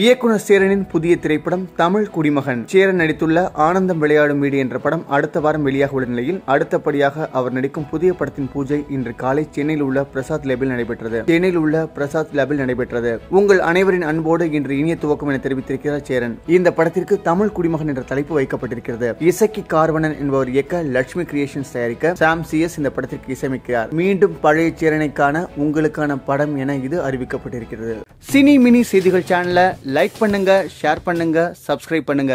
இயக்குனர் சேரனின் புதிய திரைப்படம் தமிழ் குடிமகன். சேரன் நடித்துள்ள ஆனந்தம் விளையாடும் வீடு என்ற படம் அடுத்த வாரம் வெளியாக உள்ள நிலையில் அடுத்தபடியாக அவர் நடிக்கும் புதிய படத்தின் பூஜை இன்று காலை சென்னையில் உள்ள பிரசாத் லேபில் நடைபெற்றது. சென்னையில் உள்ள பிரசாத் லேபில் நடைபெற்றது. உங்கள் அனைவரின் அன்போடு இன்று இனிய துவக்கம் என தெரிவித்திருக்கிறார் சேரன். இந்த படத்திற்கு தமிழ் குடிமகன் என்ற தலைப்பு வைக்கப்பட்டிருக்கிறது. இசக்கி கார்வனன் என்பவர் இயக்க லட்சுமி கிரியேஷன்ஸ் தயாரிக்க சாம் சிஎஸ் இந்த படத்திற்கு இசையமைக்கிறார். மீண்டும் பழைய சேரனைக்கான உங்களுக்கான படம் என இது அறிவிக்கப்பட்டிருக்கிறது. சினி மினி செய்திகள் சேனல லைக் பண்ணுங்க ஷேர் பண்ணுங்க சப்ஸ்கிரைப் பண்ணுங்க.